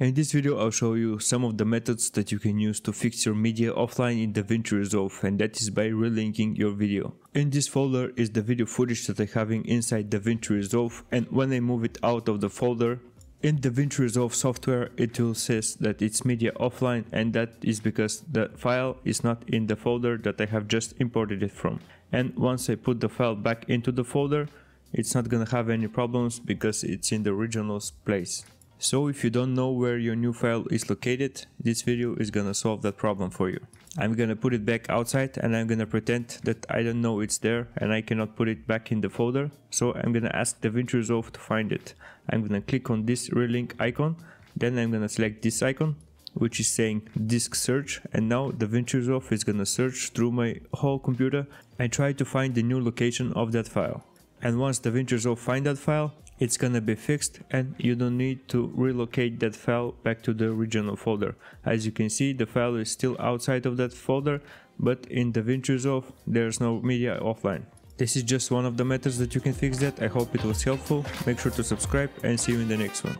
In this video I'll show you some of the methods that you can use to fix your media offline in DaVinci Resolve and that is by relinking your video. In this folder is the video footage that I'm having inside DaVinci Resolve and when I move it out of the folder in DaVinci Resolve software it will says that it's media offline and that is because the file is not in the folder that I have just imported it from. And once I put the file back into the folder it's not gonna have any problems because it's in the original place. So if you don't know where your new file is located, this video is gonna solve that problem for you. I'm gonna put it back outside and I'm gonna pretend that I don't know it's there and I cannot put it back in the folder. So I'm gonna ask DaVinci Resolve to find it. I'm gonna click on this relink icon, then I'm gonna select this icon which is saying disk search and now DaVinci Resolve is gonna search through my whole computer and try to find the new location of that file. And once DaVinci Resolve find that file, it's gonna be fixed and you don't need to relocate that file back to the original folder. As you can see the file is still outside of that folder but in DaVinci Resolve there's no media offline. This is just one of the methods that you can fix that, I hope it was helpful, make sure to subscribe and see you in the next one.